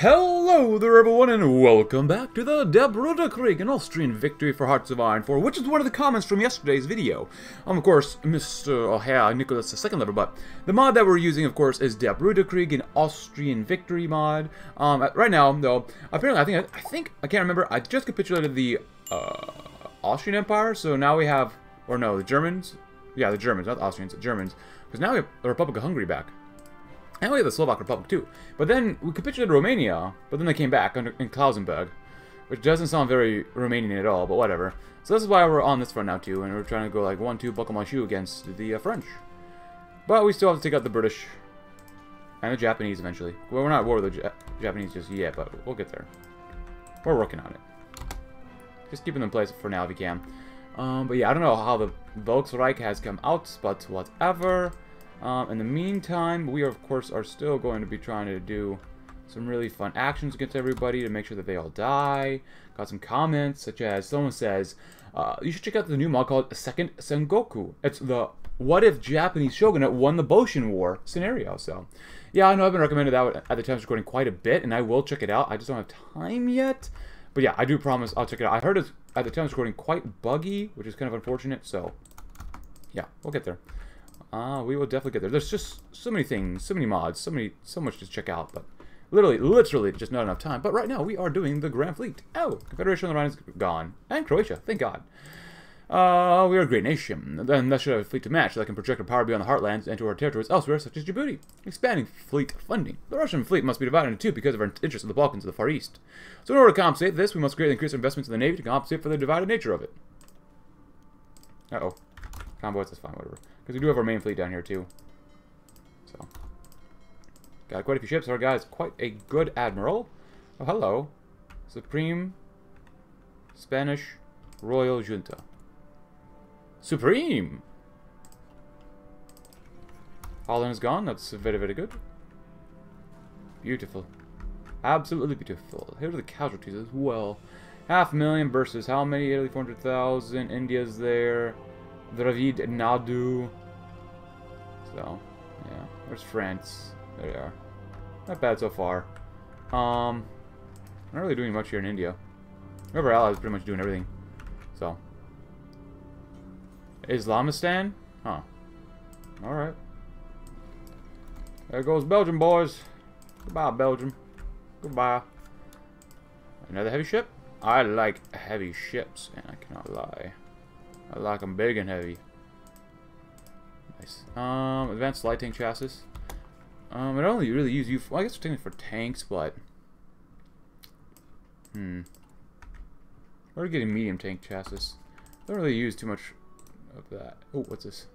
Hello there everyone and welcome back to the Der Bruderkrieg, an Austrian victory for Hearts of Iron 4, which is one of the comments from yesterday's video. Um, of course, Mr. O'Hare Nicholas second level, but the mod that we're using, of course, is Der Bruderkrieg, an Austrian victory mod. Um, right now, though, apparently, I think, I think, I can't remember, I just capitulated the, uh, Austrian Empire, so now we have, or no, the Germans? Yeah, the Germans, not the Austrians, the Germans, because now we have the Republic of Hungary back. And we have the Slovak Republic too. But then we capitulated Romania, but then they came back under, in Klausenberg, which doesn't sound very Romanian at all, but whatever. So this is why we're on this front now too, and we're trying to go like 1-2 buckle my shoe against the uh, French. But we still have to take out the British and the Japanese eventually. Well, we're not at war with the ja Japanese just yet, but we'll get there. We're working on it. Just keeping them in place for now if you can. Um, but yeah, I don't know how the Volksreich has come out, but whatever. Um, in the meantime, we of course are still going to be trying to do some really fun actions against everybody to make sure that they all die. Got some comments such as someone says, uh, you should check out the new mod called Second Sengoku. It's the what if Japanese shogunate won the Boshin War scenario. So, yeah, I know I've been recommended that at the time of recording quite a bit, and I will check it out. I just don't have time yet. But yeah, I do promise I'll check it out. I heard it's at the time of recording quite buggy, which is kind of unfortunate. So, yeah, we'll get there. Uh, we will definitely get there. There's just so many things, so many mods, so many, so much to check out, but literally, literally just not enough time. But right now, we are doing the Grand Fleet. Oh, Confederation of the Rhine is gone. And Croatia, thank God. Uh, we are a great nation. Then that should have a fleet to match that can project our power beyond the heartlands and to our territories elsewhere, such as Djibouti. Expanding fleet funding. The Russian fleet must be divided into two because of our interest in the Balkans and the Far East. So in order to compensate this, we must greatly increase our investments in the Navy to compensate for the divided nature of it. Uh-oh. Convoys, that's fine, whatever. Because we do have our main fleet down here, too. So. Got quite a few ships. Our guy's quite a good admiral. Oh, hello. Supreme Spanish Royal Junta. Supreme! Holland is gone. That's very, very good. Beautiful. Absolutely beautiful. Here are the casualties as well. Half a million versus how many? Italy, 400,000. India's there. Dravida Nadu. So, yeah. Where's France? There they are. Not bad so far. Um, not really doing much here in India. Whoever ally is pretty much doing everything. So. Islamistan? Huh. Alright. There goes Belgium, boys. Goodbye, Belgium. Goodbye. Another heavy ship? I like heavy ships, and I cannot lie. I like them big and heavy. Nice. Um, advanced light tank chassis. Um, I don't really, use you. Well, I guess technically for tanks, but hmm. We're getting medium tank chassis. Don't really use too much of that. Oh, what's this?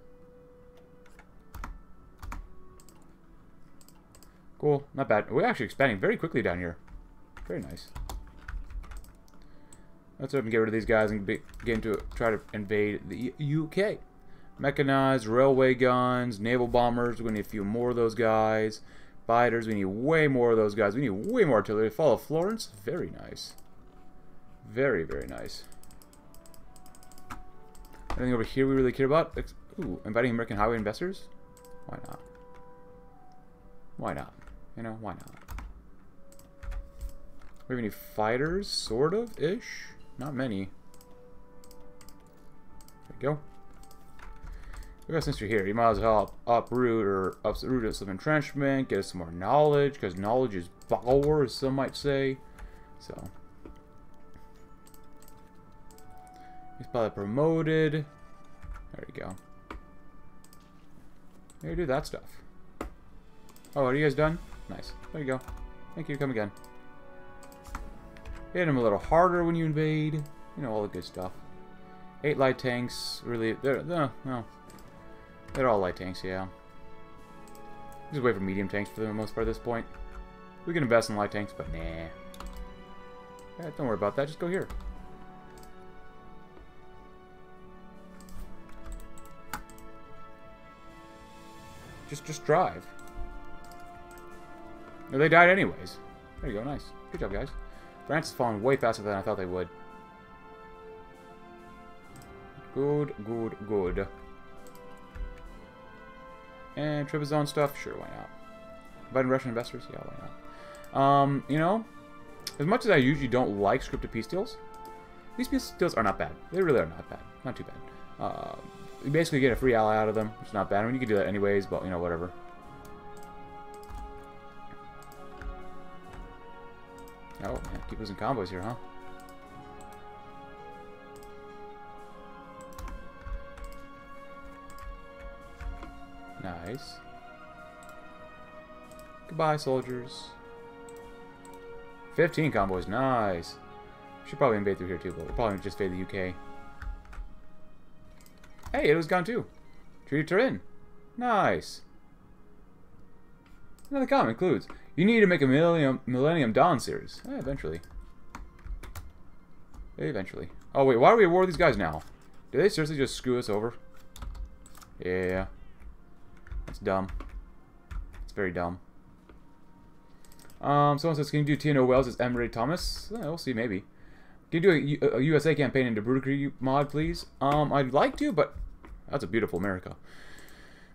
Cool, not bad. We're actually expanding very quickly down here. Very nice. Let's hope we can get rid of these guys and get into try to invade the UK. Mechanized, railway guns, naval bombers. We need a few more of those guys. Fighters, we need way more of those guys. We need way more artillery. Fall of Florence, very nice. Very, very nice. Anything over here we really care about? Ooh, inviting American highway investors? Why not? Why not? You know, why not? We have any fighters, sort of, ish? Not many. There we go. We got since you're here, you might as well uproot or uproot us some entrenchment, get us some more knowledge, because knowledge is power, as some might say. So. He's probably promoted. There you go. There you do that stuff. Oh, are you guys done? Nice. There you go. Thank you. Come again. Hit them a little harder when you invade. You know, all the good stuff. Eight light tanks. Really, they're, no, no. They're all light tanks, yeah. Just wait for medium tanks for the most part at this point. We can invest in light tanks, but nah. Yeah, don't worry about that. Just go here. Just, just drive. No, they died anyways. There you go. Nice. Good job, guys. France is falling way faster than I thought they would. Good, good, good. And Trebizond stuff? Sure, why not? Inviting Russian investors? Yeah, why not? Um, you know, as much as I usually don't like scripted peace deals, these peace deals are not bad. They really are not bad. Not too bad. Uh, you basically get a free ally out of them, which is not bad. I mean, you can do that anyways, but, you know, whatever. Oh, man, keep losing combos here, huh? Nice. Goodbye, soldiers. 15 combos, nice. Should probably invade through here too, but we'll probably just invade the UK. Hey, it was gone too. Treaty Turin. Nice. Another comment includes, you need to make a Millennium, Millennium Dawn series. Eh, eventually. Eventually. Oh wait, why are we at war with these guys now? Do they seriously just screw us over? Yeah. That's dumb. It's very dumb. Um, someone says, can you do TNO Wells as Emery Thomas? Eh, we'll see, maybe. Can you do a, a USA campaign into Brutal mod, please? Um, I'd like to, but that's a beautiful America.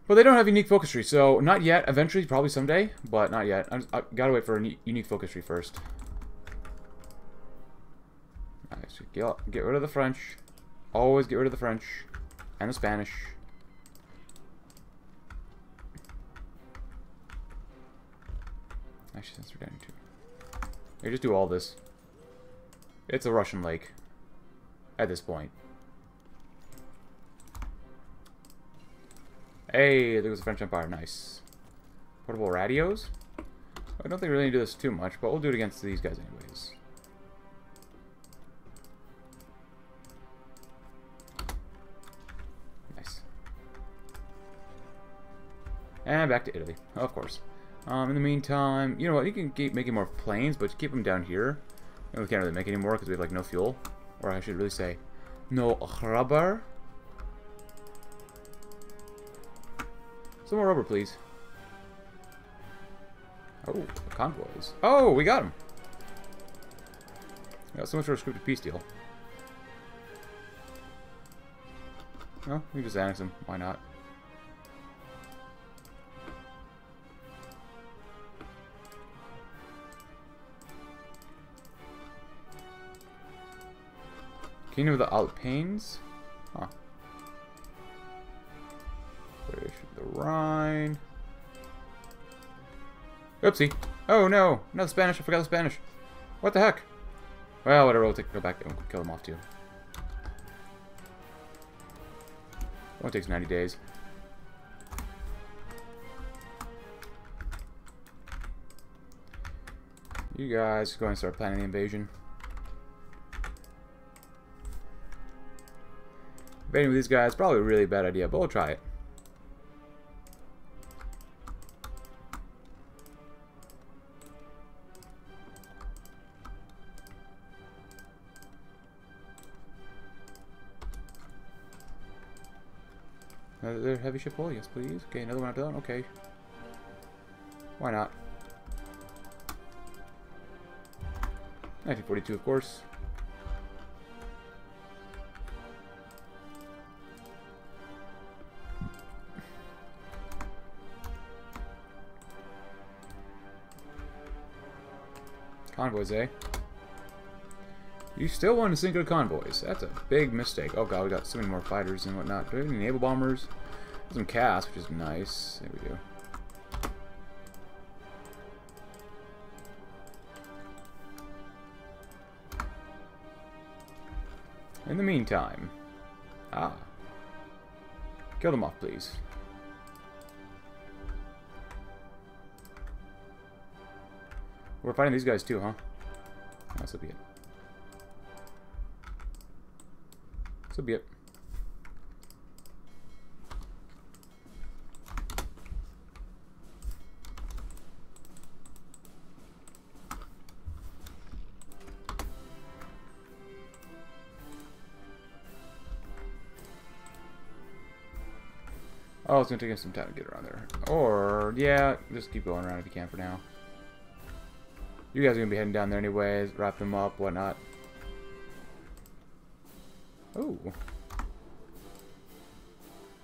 But they don't have unique focus tree, so not yet. Eventually, probably someday, but not yet. I, gotta wait for a unique focus tree first. Nice. Get, get rid of the French. Always get rid of the French. And the Spanish. Actually, since we're getting to... Here, just do all this. It's a Russian lake. At this point. Hey, there goes the French Empire. Nice. Portable radios? I don't think we really do this too much, but we'll do it against these guys anyways. Nice. And back to Italy, of course. Um, in the meantime, you know what, you can keep making more planes, but keep them down here. we can't really make any more because we have, like, no fuel. Or I should really say, no rubber. Some more rubber, please. Oh, convoys. Oh, we got them. Got so much for a scripted peace deal. Well, we just annex them. Why not? Kingdom of the Alpines? Rhine. Oopsie. Oh no! No Spanish, I forgot the Spanish. What the heck? Well, whatever, we'll take, go back and kill them off too. Only takes 90 days. You guys go and start planning the invasion. Invading with these guys, probably a really bad idea, but we'll try it. Yes, please. Okay, another one done? Okay. Why not? 1942, of course. Convoys, eh? You still want to sink our convoys. That's a big mistake. Oh god, we got so many more fighters and whatnot. Do we have any naval bombers? Some cast, which is nice. There we go. In the meantime... Ah. Kill them off, please. We're fighting these guys too, huh? That's will be it. So be it. It's gonna take us some time to get around there. Or, yeah, just keep going around if you can for now. You guys are gonna be heading down there anyways, wrap them up, whatnot. Oh.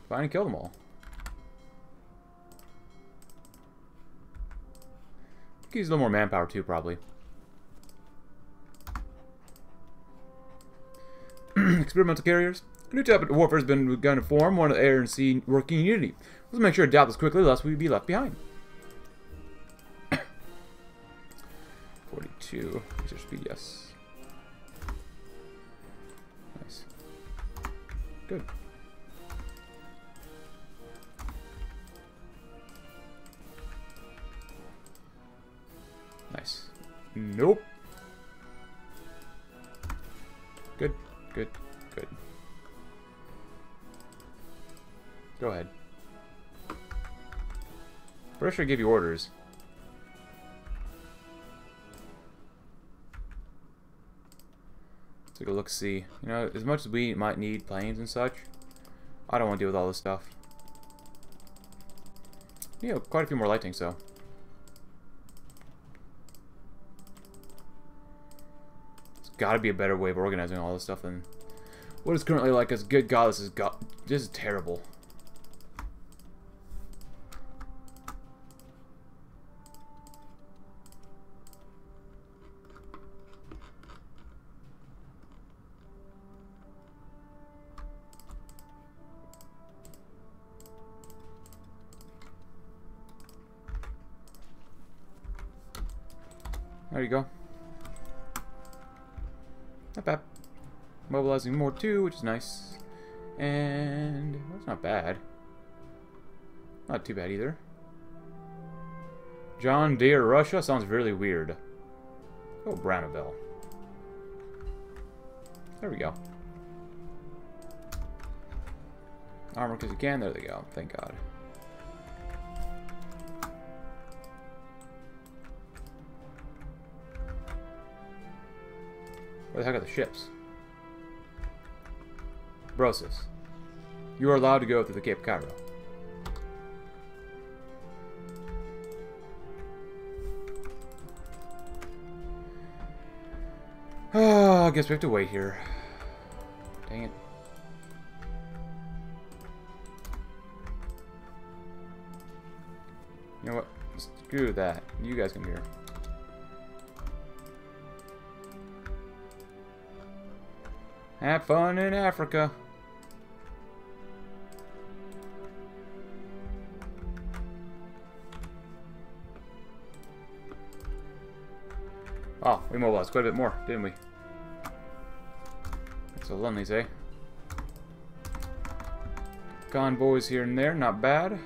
Find and kill them all. use a little more manpower too, probably. Experimental carriers. A new type of warfare has been begun to form, one of the air and sea working in unity. Let's make sure to adapt this quickly, lest we be left behind. 42. Is your speed? Yes. Nice. Good. Nice. Nope. Good, good, Go ahead. I give you orders. Take a look see. You know, as much as we might need planes and such, I don't want to deal with all this stuff. You know, quite a few more light though. There's gotta be a better way of organizing all this stuff than what is currently like as good god this is god this is terrible. There you go. Not bad. Mobilizing more too, which is nice. And that's not bad. Not too bad either. John Deere Russia sounds really weird. Oh, Brownabell. There we go. Armor because can. There they go. Thank God. Where the heck are the ships? Brosis. You are allowed to go through the Cape Cairo. I guess we have to wait here. Dang it. You know what? Screw that. You guys come here. Have fun in Africa. Oh, we mobilized quite a bit more, didn't we? So Lunley's, eh? Convoys here and there, not bad.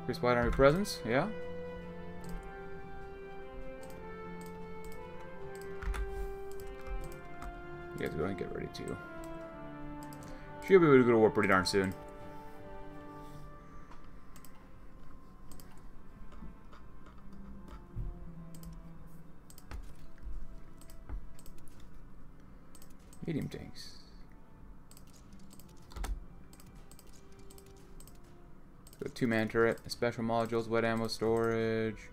Increased White Army presence, yeah. Ready. Should be able to go to war pretty darn soon. Medium tanks. So two-man turret, special modules, wet ammo storage,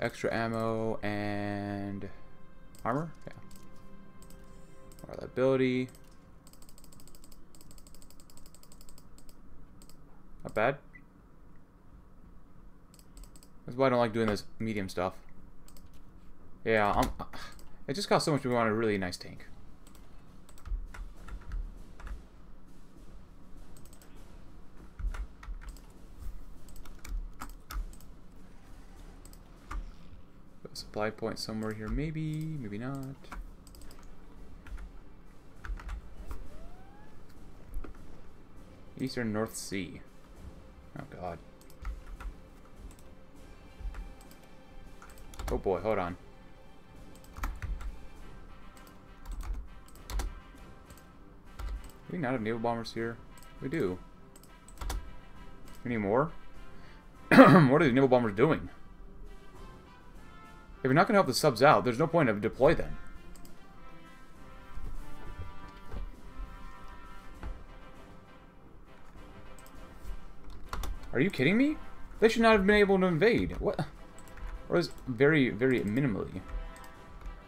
extra ammo, and armor? Reliability. Not bad. That's why I don't like doing this medium stuff. Yeah, I'm, it just costs so much to want a really nice tank. supply point somewhere here, maybe, maybe not. Eastern North Sea. Oh god. Oh boy, hold on. Do we not have naval bombers here? We do. Need more? what are the naval bombers doing? If you're not going to help the subs out, there's no point of deploy them. Are you kidding me? They should not have been able to invade. What? Or is very, very minimally.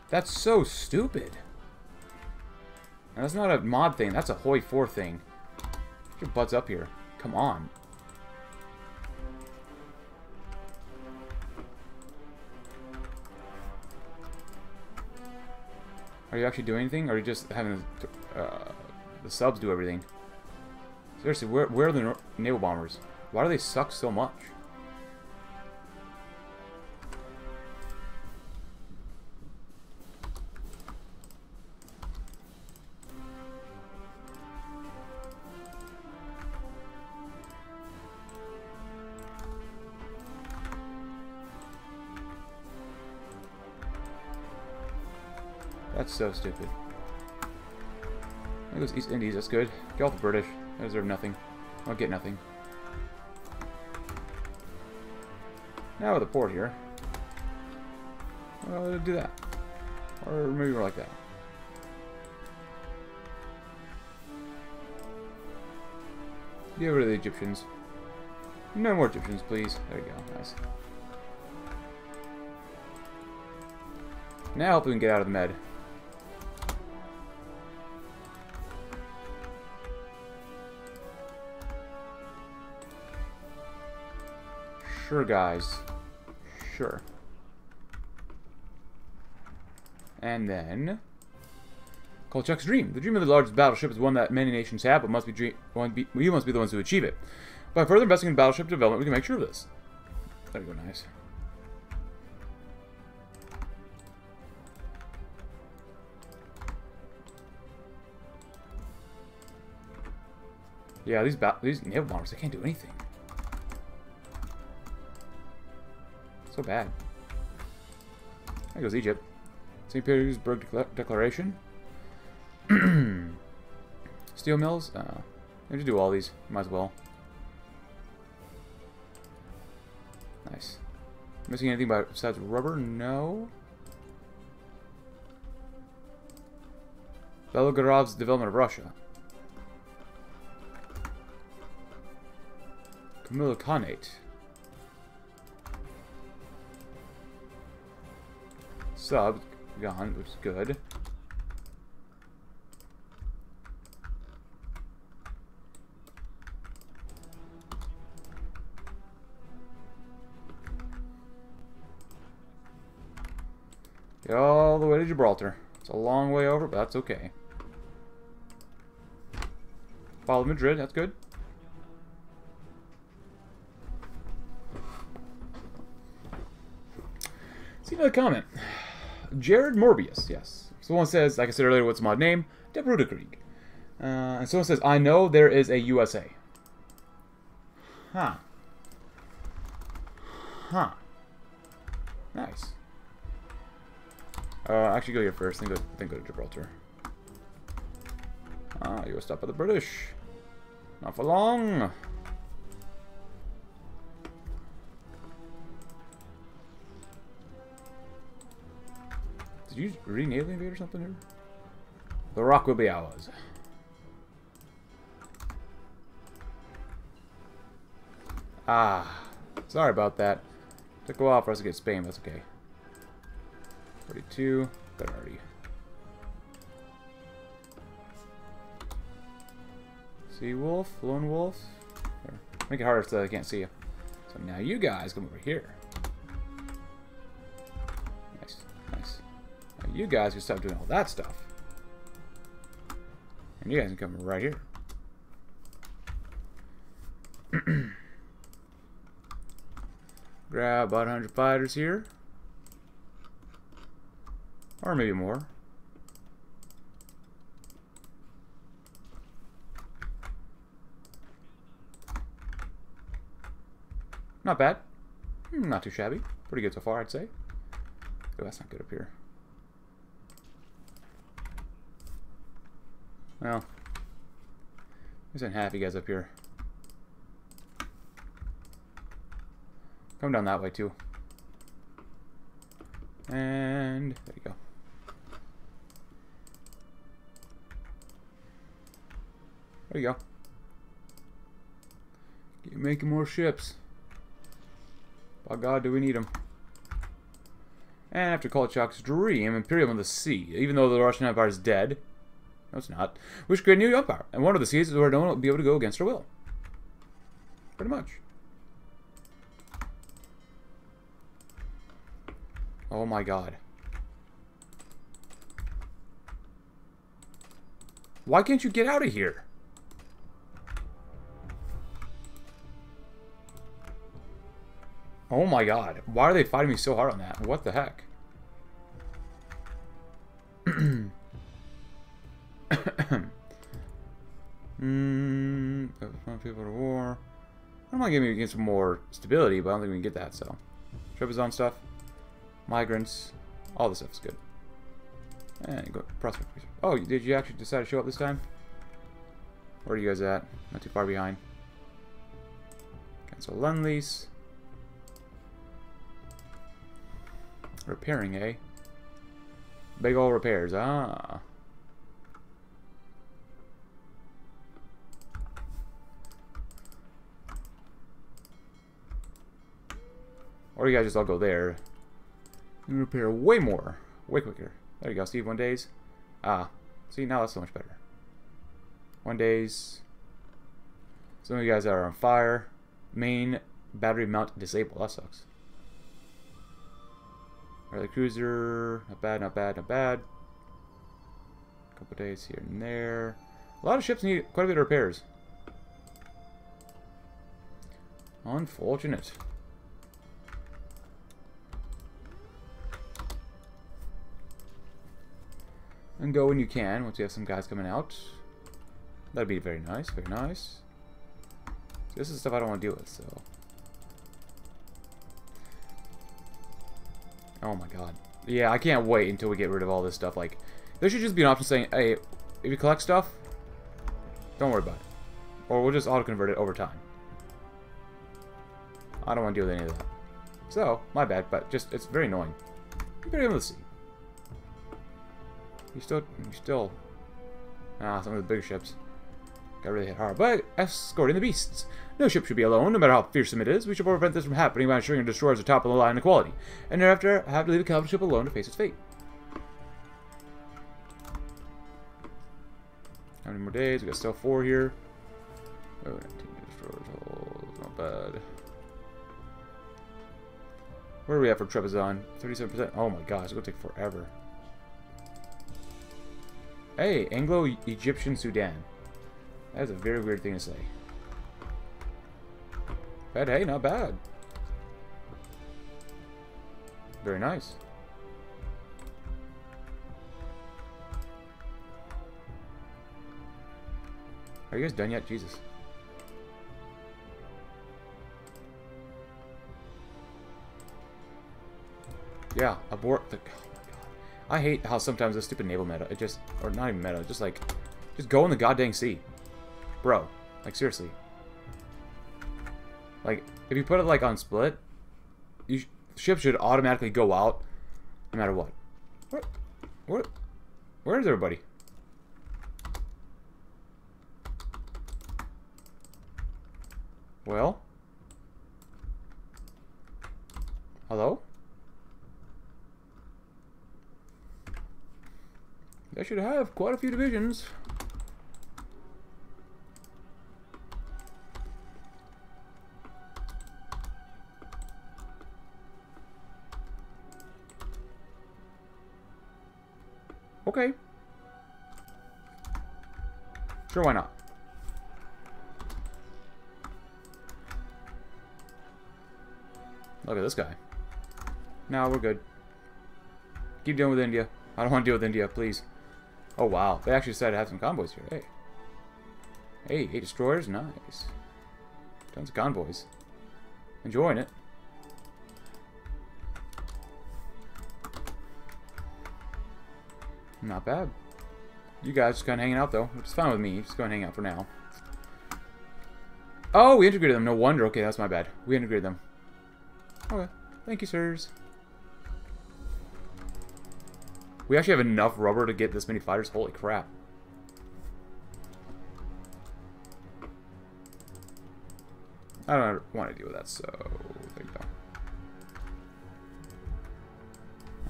That's so stupid. Now, that's not a mod thing. That's a Hoi 4 thing. Get your butts up here. Come on. Are you actually doing anything? Or are you just having uh, the subs do everything? Seriously, where, where are the naval bombers? Why do they suck so much? That's so stupid. There goes East Indies, that's good. Get off the British. I deserve nothing. I'll get nothing. Now with the port here. Well, do that. Or maybe more like that. Get rid of the Egyptians. No more Egyptians, please. There you go. Nice. Now hopefully we can get out of the med. Sure, guys. Sure. And then... Kolchak's dream. The dream of the largest battleship is one that many nations have, but must be dream one be, we must be the ones who achieve it. By further investing in battleship development, we can make sure of this. That'd go nice. Yeah, these these naval bombers, they can't do anything. So bad. There goes Egypt. St. Petersburg Declaration. Steel mills? Uh, I just do all these. Might as well. Nice. Missing anything besides rubber? No. Belgorod's development of Russia. Camilla Khanate. Sub gone, which is good. Get all the way to Gibraltar. It's a long way over, but that's okay. Follow Madrid, that's good. See another comment. Jared Morbius, yes. Someone says, like I said earlier, what's my name? Bruderkrieg. Uh, and someone says, I know there is a USA. Huh. Huh. Nice. Uh, actually go here first, then go, then go to Gibraltar. Ah, you will stop by the British. Not for long. Did you read Alien Invade or something here? The rock will be ours. Ah, sorry about that. Took a while for us to get Spain, that's okay. 42, got already. Sea Wolf, Lone Wolf. Make it harder so I can't see you. So now you guys come over here. You guys can stop doing all that stuff. And you guys can come right here. Grab about 100 fighters here. Or maybe more. Not bad. Hmm, not too shabby. Pretty good so far, I'd say. Oh, that's not good up here. Well, there's you guys up here. Come down that way too. And there you go. There you go. Keep making more ships. By God, do we need them. And after Kolchak's dream, Imperium of the Sea. Even though the Russian Empire is dead, no, it's not. We should create a new empire. And one of the seas where no one will be able to go against our will. Pretty much. Oh my god. Why can't you get out of here? Oh my god. Why are they fighting me so hard on that? What the heck? Hmm. people to war. I don't mind giving some more stability, but I don't think we can get that, so. Trebizond stuff. Migrants. All this stuff is good. And go prospect. Oh, did you actually decide to show up this time? Where are you guys at? Not too far behind. Cancel Lend Lease. Repairing, eh? Big ol' repairs, ah. Or you guys just all go there. You repair way more. Way quicker. There you go, Steve. One days. Ah. See, now that's so much better. One days. Some of you guys are on fire. Main battery mount disabled. That sucks. Early cruiser. Not bad, not bad, not bad. Couple days here and there. A lot of ships need quite a bit of repairs. Unfortunate. And go when you can, once you have some guys coming out. That'd be very nice, very nice. This is stuff I don't want to deal with, so... Oh my god. Yeah, I can't wait until we get rid of all this stuff. Like, there should just be an option saying, hey, if you collect stuff, don't worry about it. Or we'll just auto-convert it over time. I don't want to deal with any of that. So, my bad, but just, it's very annoying. You better able to see. You still, you still, ah, some of the bigger ships got really hit hard. But escorting the beasts. No ship should be alone, no matter how fearsome it is. We should prevent this from happening by ensuring it destroys the top of the line equality, and thereafter have to leave the capital ship alone to face its fate. How many more days? We got still four here. Oh, 19 destroyers. Not bad. Where are we at for Trebizond? 37%. Oh my gosh, it's gonna take forever. Hey, Anglo-Egyptian Sudan. That's a very weird thing to say. But hey, not bad. Very nice. Are you guys done yet? Jesus. Yeah, abort the... I hate how sometimes the stupid naval meta, it just, or not even meta, just like, just go in the goddamn sea. Bro, like seriously. Like, if you put it like on split, you sh ship should automatically go out no matter what. What? What? Where is everybody? Well? Hello? They should have quite a few divisions. Okay. Sure, why not? Look at this guy. No, we're good. Keep dealing with India. I don't want to deal with India, please. Oh, wow. They actually decided to have some convoys here. Hey. Hey, eight destroyers? Nice. Tons of convoys. Enjoying it. Not bad. You guys just kind of hanging out, though, which is fine with me. Just go and hang out for now. Oh, we integrated them. No wonder. Okay, that's my bad. We integrated them. Okay. Thank you, sirs. We actually have enough rubber to get this many fighters. Holy crap. I don't want to deal with that, so there you go.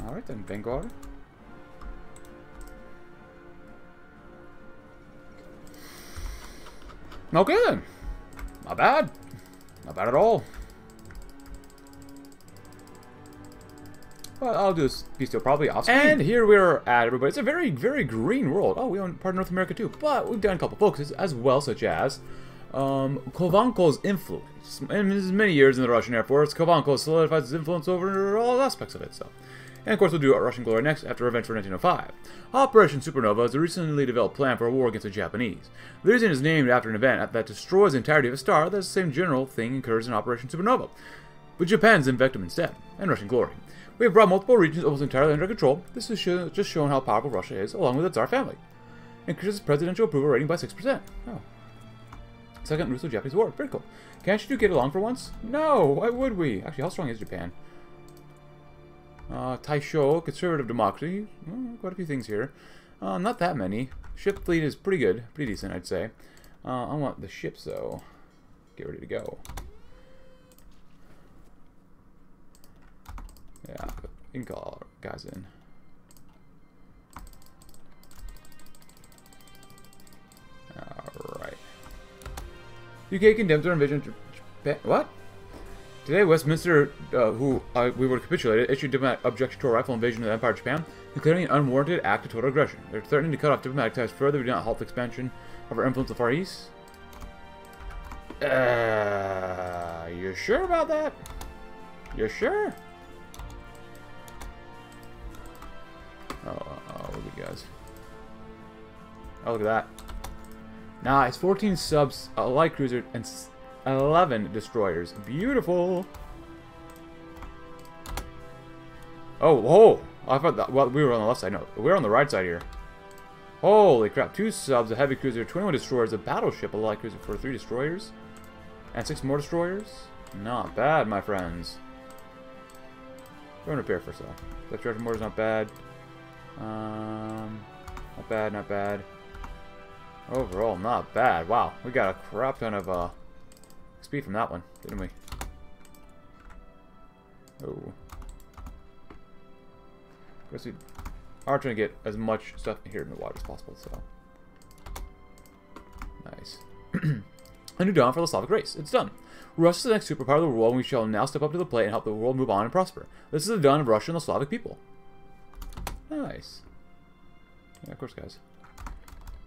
Alright then, Vanguard. Okay then. Not bad. Not bad at all. I'll do this piece still probably off screen. And here we're at, everybody. It's a very, very green world. Oh, we own part of North America too. But we've done a couple focuses as well, such as um, Kovanko's influence. In his many years in the Russian Air Force, Kovanko solidifies his influence over all aspects of it. So. And of course, we'll do Russian Glory next after Revenge for 1905. Operation Supernova is a recently developed plan for a war against the Japanese. The reason is named after an event that destroys the entirety of a star. That's the same general thing occurs in Operation Supernova. But Japan's Invectum instead, and Russian Glory. We have brought multiple regions almost entirely under control. This is just showing how powerful Russia is, along with its Tsar family. Increases presidential approval rating by 6%. Oh. Second Russo-Japanese War. Very cool. Can't you get along for once? No, why would we? Actually, how strong is Japan? Uh, Taisho, conservative democracy. Well, quite a few things here. Uh, not that many. Ship fleet is pretty good. Pretty decent, I'd say. Uh, I want the ships, though. Get ready to go. Yeah, you can call our guys in. Alright. UK condemns our invasion Japan. What? Today, Westminster, uh, who uh, we were capitulated, issued diplomatic objection to a rifle invasion of the Empire of Japan, declaring an unwarranted act of total aggression. They're threatening to cut off diplomatic ties further we do not halt the expansion of our influence in the Far East. Uh, you sure about that? You sure? Oh, look at that. Nice. 14 subs, a light cruiser, and 11 destroyers. Beautiful. Oh, whoa. I thought that, well, we were on the left side. No, we're on the right side here. Holy crap. Two subs, a heavy cruiser, 21 destroyers, a battleship, a light cruiser for three destroyers. And six more destroyers. Not bad, my friends. And repair first, though. The treasure mortar's not bad. Um, not bad, not bad. Overall, not bad. Wow, we got a crap ton of uh, XP from that one, didn't we? Oh. Of course, we are trying to get as much stuff here in the water as possible, so. Nice. a new dawn for the Slavic race. It's done. Russia is the next superpower of the world, and we shall now step up to the plate and help the world move on and prosper. This is the dawn of Russia and the Slavic people. Nice. Yeah, of course, guys.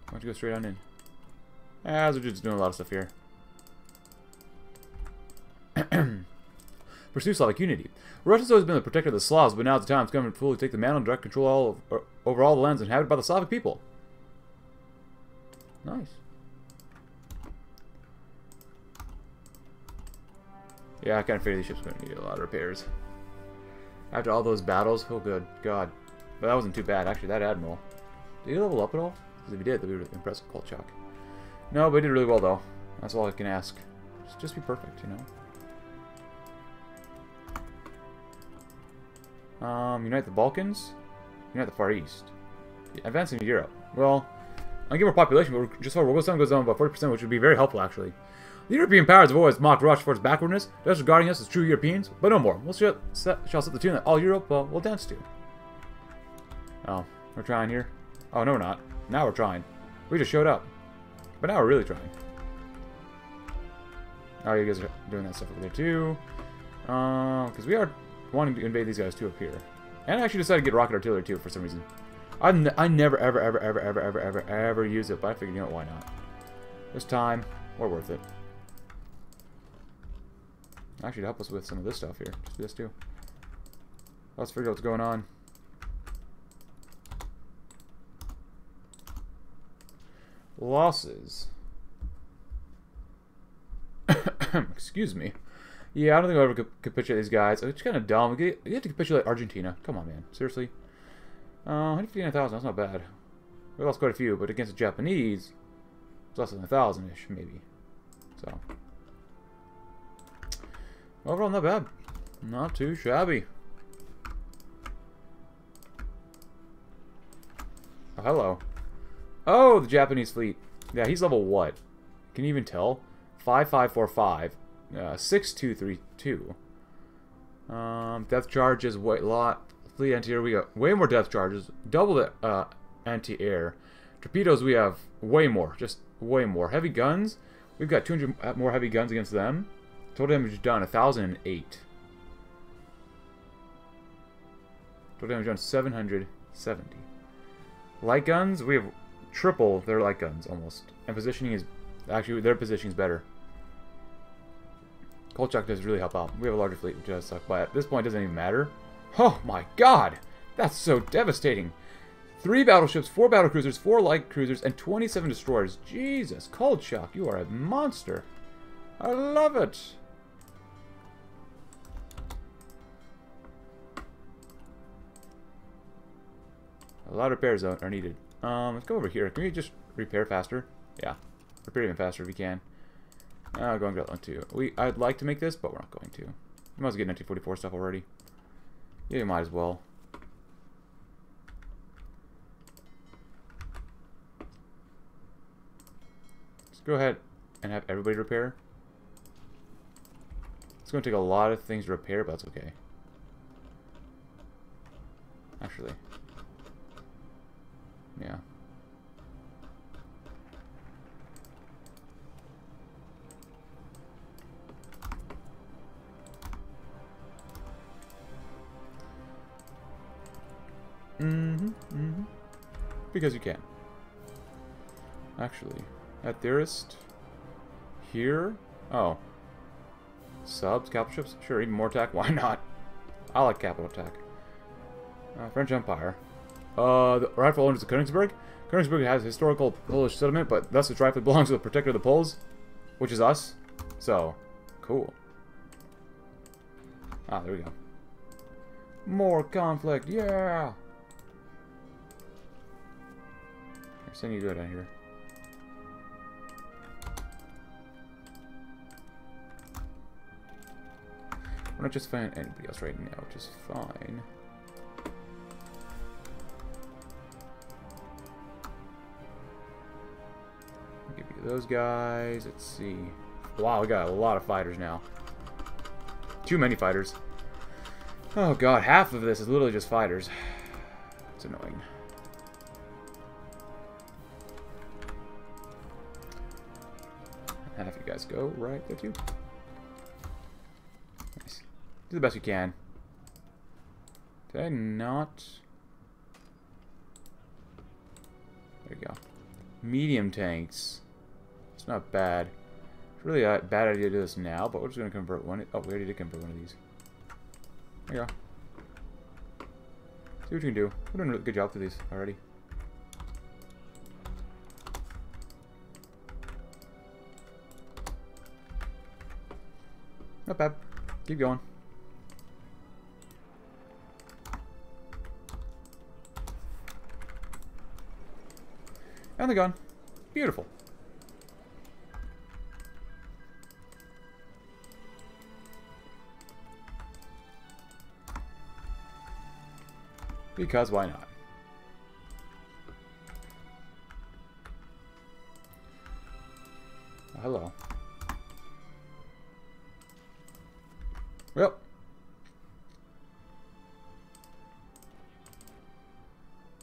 Why don't you go straight on in? Ah, they're just doing a lot of stuff here. Pursue Slavic unity. Russia's always been the protector of the Slavs, but now the time has come to fully take the mantle and direct control all of, over all the lands inhabited by the Slavic people. Nice. Yeah, I kind of figured these ships going to need a lot of repairs. After all those battles, oh good god. But that wasn't too bad. Actually, that Admiral. Did he level up at all? Because if he did, that would be impressive, Kolchak. No, but he did really well, though. That's all I can ask. Just, just be perfect, you know? Um, unite the Balkans? Unite the Far East. Advance into Europe. Well, I'll give our population, but just our world goes down by 40%, which would be very helpful, actually. The European powers have always mocked Russia for its backwardness, disregarding us as true Europeans, but no more. We'll set, shall set the tune that all Europe uh, will dance to. Oh, we're trying here? Oh, no we're not. Now we're trying. We just showed up. But now we're really trying. Oh, you guys are doing that stuff over there too. Because uh, we are wanting to invade these guys too up here. And I actually decided to get rocket artillery too for some reason. I, I never, ever, ever, ever, ever, ever, ever, ever use it, but I figured, you know, why not? This time, we're worth it. Actually, to help us with some of this stuff here. Just this too. Let's figure out what's going on. Losses. Excuse me. Yeah, I don't think I'll ever capitulate these guys. It's kind of dumb. You have to capitulate Argentina. Come on, man. Seriously? Uh, 159,000. That's not bad. We lost quite a few, but against the Japanese, it's less than a thousand-ish, maybe. So. Overall, not bad. Not too shabby. Oh, hello. Oh, the Japanese fleet. Yeah, he's level what? Can you even tell? 5545. Uh, 6232. Um, depth charges, white lot. Fleet anti-air, we got way more death charges. Double the uh, anti-air. Torpedoes, we have way more. Just way more. Heavy guns, we've got 200 more heavy guns against them. Total damage done, 1008. Total damage done, 770. Light guns, we have triple their light guns, almost. And positioning is... Actually, their positioning is better. Kolchak does really help out. We have a larger fleet, which does suck. But at this point, it doesn't even matter. Oh my god! That's so devastating. Three battleships, four battlecruisers, four light cruisers, and 27 destroyers. Jesus, Kolchak, you are a monster. I love it. A lot of repairs are needed. Um, let's go over here. Can we just repair faster? Yeah. Repair even faster if we can. Uh, go and get one too. We I'd like to make this, but we're not going to. We might as well get 1944 stuff already. Yeah, you might as well. Let's go ahead and have everybody repair. It's going to take a lot of things to repair, but that's okay. Actually. Because you can. Actually, at Theorist, here, oh, subs, capital ships, sure, even more attack, why not? I like capital attack. Uh, French Empire. Uh, the rightful owners of Königsberg. Königsberg has historical Polish settlement, but thus its rightfully belongs to the protector of the Poles, which is us. So, cool. Ah, there we go. More conflict, yeah! Send you do it out here. We're not just finding anybody else right now, which is fine. Give you those guys. Let's see. Wow, we got a lot of fighters now. Too many fighters. Oh god, half of this is literally just fighters. It's annoying. Half you guys go right there too. Nice. Do the best you can. Did I not? There you go. Medium tanks. It's not bad. It's really a bad idea to do this now, but we're just going to convert one. Oh, we already did convert one of these. There you go. See what you can do. We're doing a good job with these already. Not bad. Keep going. And the gun. Beautiful. Because why not?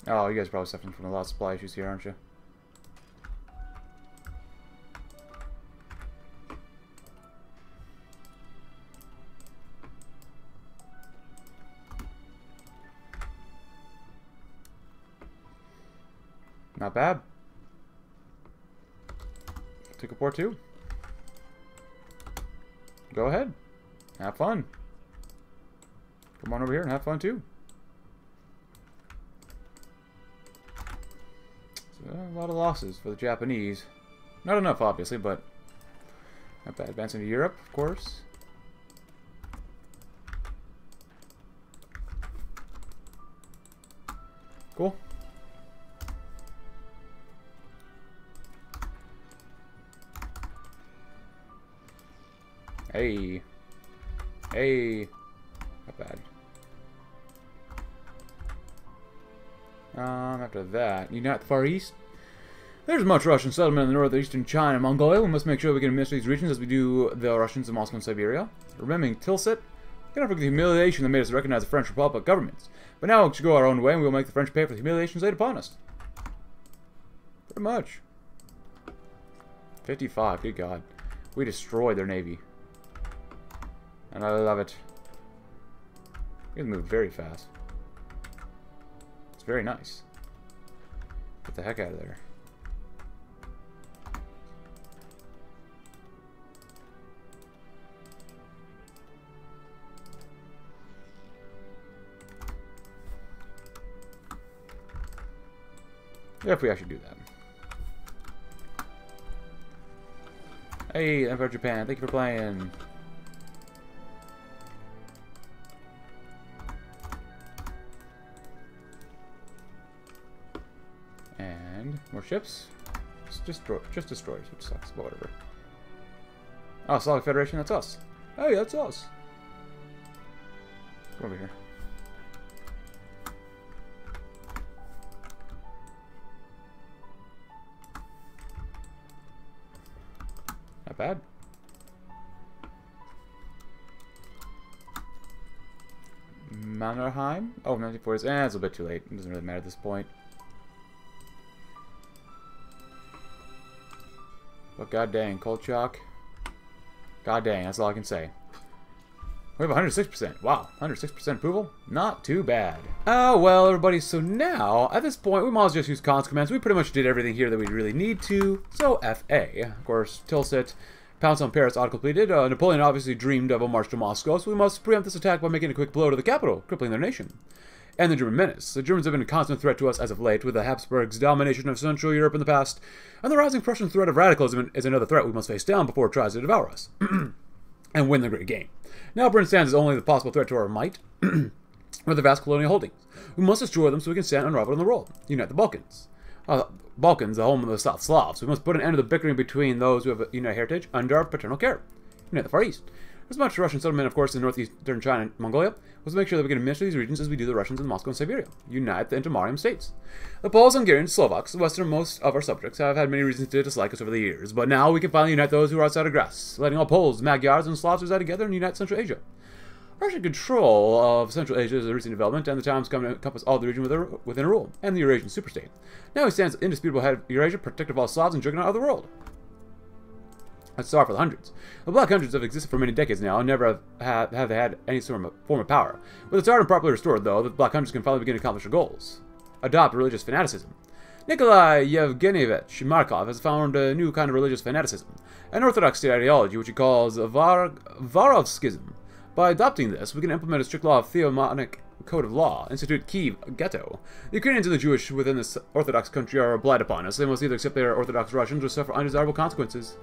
Oh, you guys probably suffering from a lot of supply issues here, aren't you? Not bad. Take a port too. Go ahead. Have fun. Come on over here and have fun too. A lot of losses for the Japanese. Not enough, obviously, but not bad. Advancing to Europe, of course. Cool. Hey. Hey. Not bad. Um, after that, unite the Far East. There's much Russian settlement in the northeastern China Mongolia. We must make sure we can administer these regions as we do the Russians in Moscow and Siberia. Remembering Tilsit, cannot forget the humiliation that made us recognize the French Republic governments. But now we should go our own way and we will make the French pay for the humiliations laid upon us. Pretty much. 55, good god. We destroyed their navy. And I love it. We can move very fast. It's very nice. Get the heck out of there. If we actually do that. Hey, Emperor Japan, thank you for playing. And more ships. Just destroy, just destroyers, which sucks, but whatever. Oh, Slavic Federation, that's us. Hey, that's us. Go over here. Mannerheim? Oh, 94 is... Eh, it's a bit too late. It doesn't really matter at this point. But god dang, Kolchak. God dang, that's all I can say. We have 106%. Wow, 106% approval? Not too bad. Oh, well, everybody, so now, at this point, we might as well just use cons commands. We pretty much did everything here that we really need to. So, FA. Of course, Tilsit, pounce on Paris, auto completed. Uh, Napoleon obviously dreamed of a march to Moscow, so we must preempt this attack by making a quick blow to the capital, crippling their nation. And the German menace. The Germans have been a constant threat to us as of late, with the Habsburgs' domination of Central Europe in the past, and the rising Prussian threat of radicalism is another threat we must face down before it tries to devour us. and win the great game. Now Britain stands as only the possible threat to our might, or the vast colonial holdings. We must destroy them so we can stand unrivaled in the world. Unite the Balkans. Uh, Balkans, the home of the South Slavs. We must put an end to the bickering between those who have a united heritage under our paternal care. Unite the Far East. As much Russian settlement, of course, in northeastern China and Mongolia, to make sure that we can administer these regions as we do the Russians in Moscow and Siberia. Unite the intermarium states. The Poles, Hungarians, Slovaks, the westernmost of our subjects, have had many reasons to dislike us over the years, but now we can finally unite those who are outside of grass, letting all Poles, Magyars, and Slavs reside together and unite Central Asia. Russian control of Central Asia is a recent development, and the time has come to encompass all the region within, a rule, and the Eurasian superstate. Now he stands indisputable head of Eurasia, protector of all Slavs, and juggernaut of the world. That's sorry for the hundreds. The Black Hundreds have existed for many decades now and never have, have, have they had any sort of form of power. With its art properly restored, though, the Black Hundreds can finally begin to accomplish their goals. Adopt religious fanaticism. Nikolai Yevgenyevich Markov has found a new kind of religious fanaticism, an orthodox state ideology which he calls Var Varovskism. By adopting this, we can implement a strict law of theomonic code of law, institute Kiev ghetto. The Ukrainians and the Jewish within this orthodox country are a blight upon us. They must either accept they are Orthodox Russians or suffer undesirable consequences.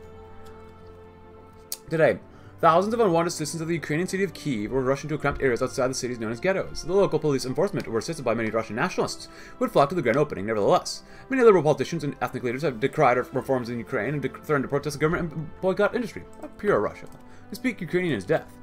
Today, thousands of unwanted citizens of the Ukrainian city of Kiev were rushed into cramped areas outside the cities known as ghettos. The local police enforcement were assisted by many Russian nationalists, who had flocked to the grand opening. Nevertheless, many liberal politicians and ethnic leaders have decried reforms in Ukraine and threatened to protest the government and boycott industry. Pure Russia. They speak Ukrainian as death.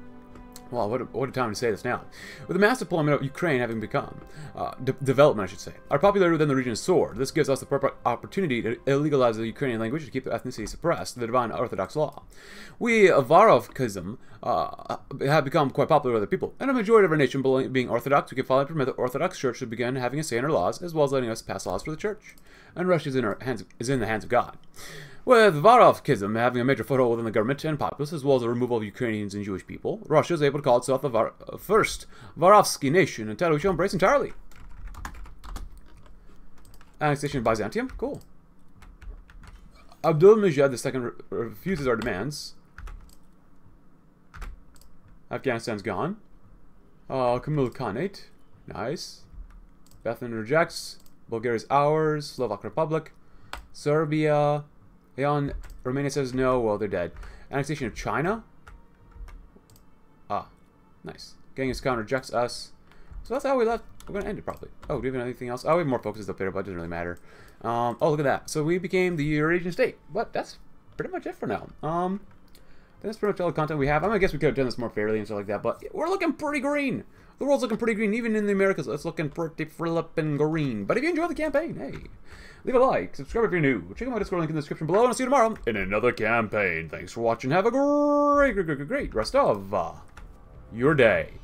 Well, what a, what a time to say this now. With the mass deployment of Ukraine having become, uh, de development I should say, our popularity within the region soared. This gives us the proper opportunity to illegalize the Ukrainian language to keep the ethnicity suppressed, the divine Orthodox law. We, Varovkism, uh, have become quite popular with other people, and a majority of our nation being Orthodox, we can finally permit the Orthodox Church to begin having a say in our laws, as well as letting us pass laws for the Church. And Russia is in, our hands, is in the hands of God. With Varovkism having a major foothold within the government and populace, as well as the removal of Ukrainians and Jewish people, Russia is able to call itself the Var first Varovsky nation, a title we embrace entirely. Annexation of Byzantium? Cool. Abdulmajid II re refuses our demands. Afghanistan's gone. Uh, Kamil Khanate. Nice. Bethlehem rejects. Bulgaria's ours. Slovak Republic. Serbia. Leon, Romania says no. Well, they're dead. Annexation of China? Ah, nice. Genghis Khan rejects us. So that's how we left. We're going to end it probably. Oh, do we have anything else? Oh, we have more focuses up there, but it doesn't really matter. Um, oh, look at that. So we became the Eurasian state. But that's pretty much it for now. Um, that's pretty much all the content we have. I, mean, I guess we could have done this more fairly and stuff like that, but we're looking pretty green. The world's looking pretty green. Even in the Americas, it's looking pretty flippin' green. But if you enjoy the campaign, hey, leave a like, subscribe if you're new. Check out my Discord link in the description below, and I'll see you tomorrow in another campaign. Thanks for watching. Have a great, great, great, great rest of uh, your day.